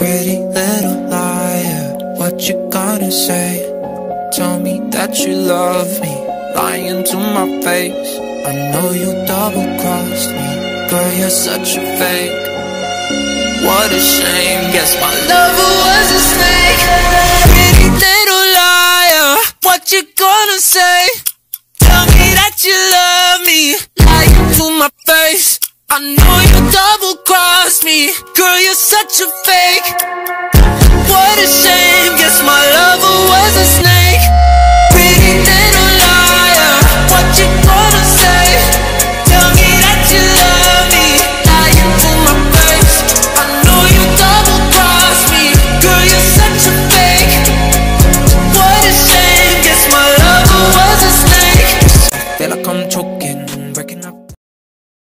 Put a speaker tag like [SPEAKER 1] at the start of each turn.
[SPEAKER 1] Pretty little liar, what you gonna say? Tell me that you love me, lying to my face. I know you double crossed me, girl, you're such a fake. What a shame, guess my lover was a snake. Pretty little liar, what you gonna say? Know you double crossed me, girl, you're such a fake. What a shame,